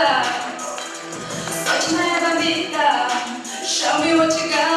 bambita, such my bambita, show me what you got.